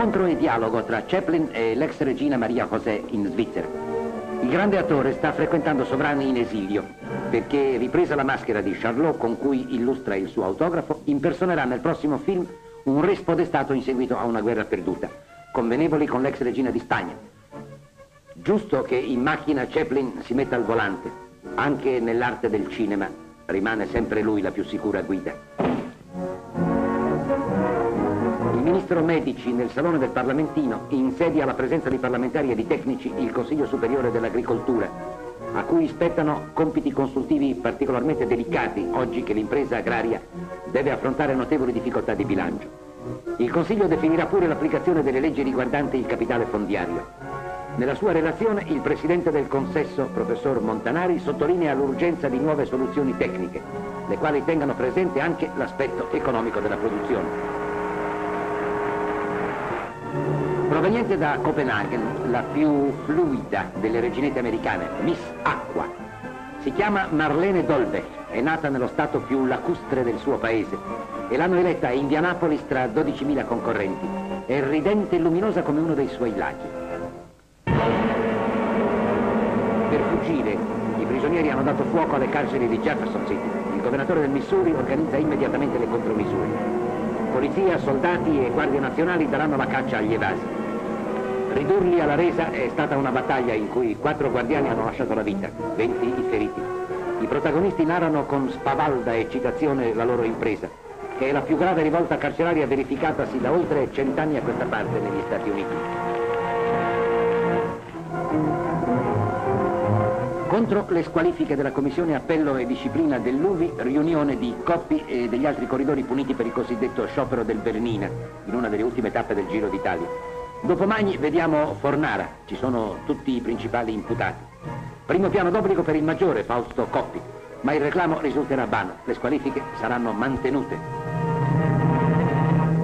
Incontro e dialogo tra Chaplin e l'ex regina Maria José in Svizzera. Il grande attore sta frequentando sovrani in esilio perché, ripresa la maschera di Charlot con cui illustra il suo autografo, impersonerà nel prossimo film un re spodestato in seguito a una guerra perduta, convenevoli con l'ex regina di Spagna. Giusto che in macchina Chaplin si metta al volante, anche nell'arte del cinema rimane sempre lui la più sicura guida. Il ministro Medici nel Salone del Parlamentino insedia alla presenza di parlamentari e di tecnici il Consiglio Superiore dell'Agricoltura, a cui spettano compiti consultivi particolarmente delicati oggi che l'impresa agraria deve affrontare notevoli difficoltà di bilancio. Il Consiglio definirà pure l'applicazione delle leggi riguardanti il capitale fondiario. Nella sua relazione il Presidente del Consesso, professor Montanari, sottolinea l'urgenza di nuove soluzioni tecniche, le quali tengano presente anche l'aspetto economico della produzione. Proveniente da Copenaghen, la più fluida delle reginette americane, Miss Acqua, si chiama Marlene Dolbeck, è nata nello stato più lacustre del suo paese e l'hanno eletta a Indianapolis tra 12.000 concorrenti. È ridente e luminosa come uno dei suoi laghi. Per fuggire, i prigionieri hanno dato fuoco alle carceri di Jefferson City. Il governatore del Missouri organizza immediatamente le contromisure. Polizia, soldati e guardie nazionali daranno la caccia agli evasi. Ridurli alla resa è stata una battaglia in cui quattro guardiani hanno lasciato la vita, 20 i feriti. I protagonisti narrano con spavalda eccitazione la loro impresa, che è la più grave rivolta carceraria verificatasi da oltre cent'anni a questa parte negli Stati Uniti. Contro le squalifiche della Commissione Appello e Disciplina dell'UVI, riunione di Coppi e degli altri corridori puniti per il cosiddetto sciopero del Bernina, in una delle ultime tappe del Giro d'Italia. Domani vediamo Fornara, ci sono tutti i principali imputati. Primo piano d'obbligo per il maggiore Fausto Coppi, ma il reclamo risulterà vano, le squalifiche saranno mantenute.